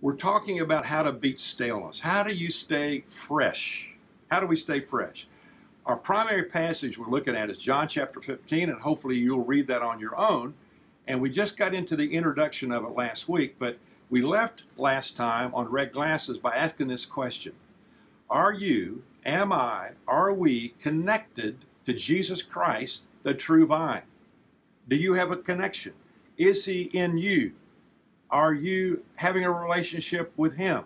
we're talking about how to beat staleness. How do you stay fresh? How do we stay fresh? Our primary passage we're looking at is John chapter 15, and hopefully you'll read that on your own. And we just got into the introduction of it last week, but we left last time on red glasses by asking this question Are you, am I, are we connected to Jesus Christ, the true vine? Do you have a connection? Is he in you? Are you having a relationship with him?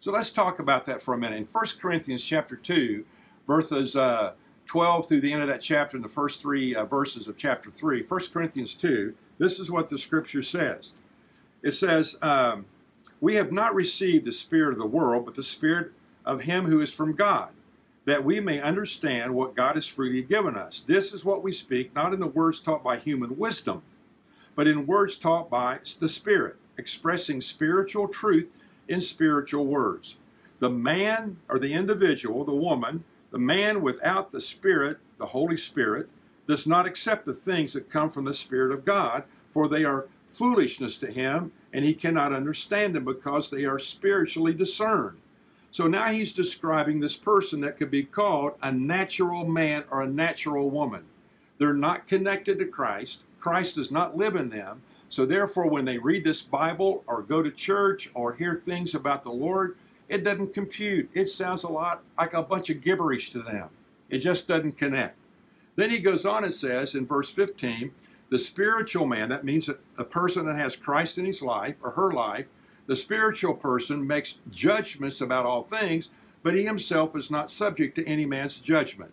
So let's talk about that for a minute. In 1 Corinthians chapter 2, verses uh, 12 through the end of that chapter, in the first three uh, verses of chapter 3, 1 Corinthians 2, this is what the scripture says. It says, um, We have not received the spirit of the world, but the spirit of him who is from God, that we may understand what God has freely given us. This is what we speak, not in the words taught by human wisdom but in words taught by the Spirit, expressing spiritual truth in spiritual words. The man or the individual, the woman, the man without the Spirit, the Holy Spirit, does not accept the things that come from the Spirit of God, for they are foolishness to him, and he cannot understand them because they are spiritually discerned. So now he's describing this person that could be called a natural man or a natural woman. They're not connected to Christ. Christ does not live in them. So therefore, when they read this Bible or go to church or hear things about the Lord, it doesn't compute. It sounds a lot like a bunch of gibberish to them. It just doesn't connect. Then he goes on and says in verse 15, the spiritual man, that means a person that has Christ in his life or her life, the spiritual person makes judgments about all things, but he himself is not subject to any man's judgment.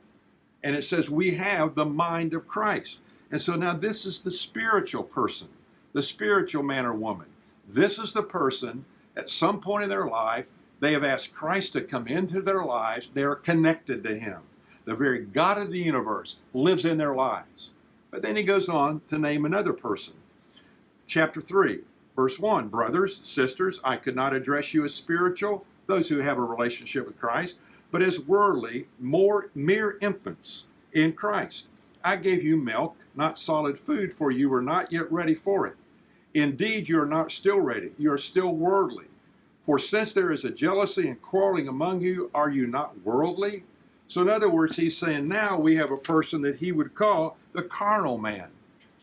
And it says we have the mind of Christ. And so now this is the spiritual person, the spiritual man or woman. This is the person at some point in their life, they have asked Christ to come into their lives. They are connected to Him. The very God of the universe lives in their lives. But then he goes on to name another person. Chapter 3, verse 1 Brothers, sisters, I could not address you as spiritual, those who have a relationship with Christ, but as worldly, more mere infants in Christ. I gave you milk, not solid food, for you were not yet ready for it. Indeed, you are not still ready. You are still worldly. For since there is a jealousy and quarreling among you, are you not worldly? So, in other words, he's saying now we have a person that he would call the carnal man.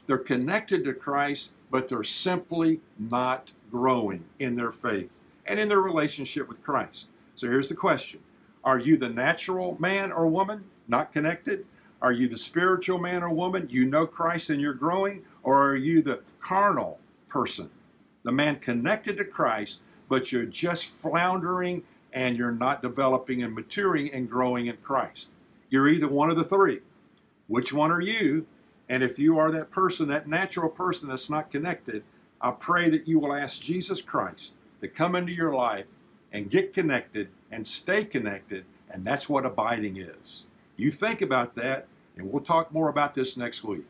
They're connected to Christ, but they're simply not growing in their faith and in their relationship with Christ. So, here's the question Are you the natural man or woman, not connected? Are you the spiritual man or woman? You know Christ and you're growing? Or are you the carnal person, the man connected to Christ, but you're just floundering and you're not developing and maturing and growing in Christ? You're either one of the three. Which one are you? And if you are that person, that natural person that's not connected, I pray that you will ask Jesus Christ to come into your life and get connected and stay connected. And that's what abiding is. You think about that, and we'll talk more about this next week.